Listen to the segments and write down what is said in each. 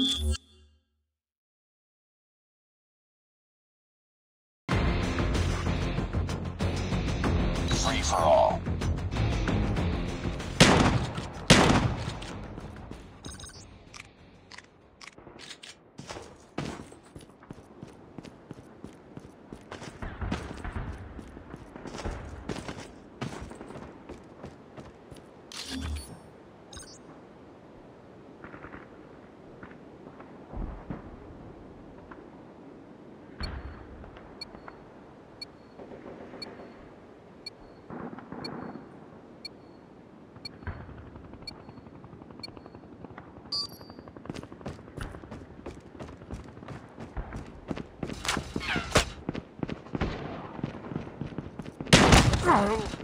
For all. 跑路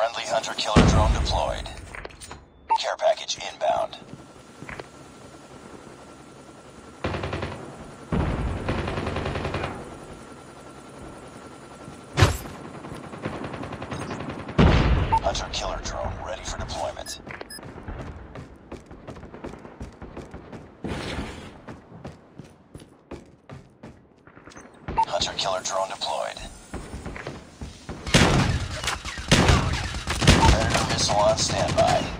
Friendly hunter killer drone deployed. Care package inbound. Hunter killer drone ready for deployment. Hunter killer drone deployed. On standby.